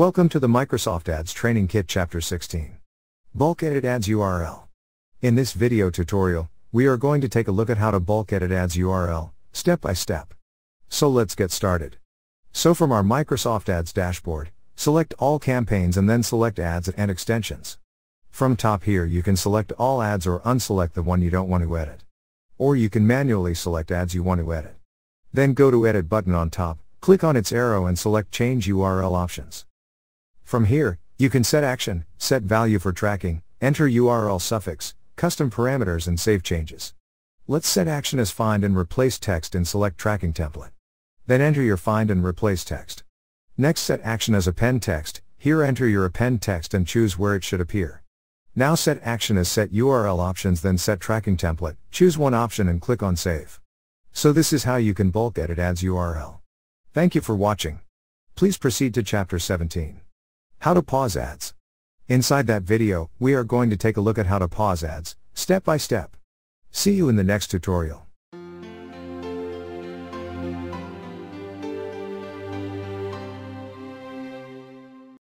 Welcome to the Microsoft Ads Training Kit Chapter 16. Bulk Edit Ads URL. In this video tutorial, we are going to take a look at how to bulk edit ads URL, step by step. So let's get started. So from our Microsoft Ads dashboard, select all campaigns and then select ads and extensions. From top here you can select all ads or unselect the one you don't want to edit. Or you can manually select ads you want to edit. Then go to edit button on top, click on its arrow and select change URL options. From here, you can set action, set value for tracking, enter URL suffix, custom parameters and save changes. Let's set action as find and replace text in select tracking template. Then enter your find and replace text. Next set action as append text, here enter your append text and choose where it should appear. Now set action as set URL options then set tracking template, choose one option and click on save. So this is how you can bulk edit ads URL. Thank you for watching. Please proceed to chapter 17. How to pause ads. Inside that video, we are going to take a look at how to pause ads, step by step. See you in the next tutorial.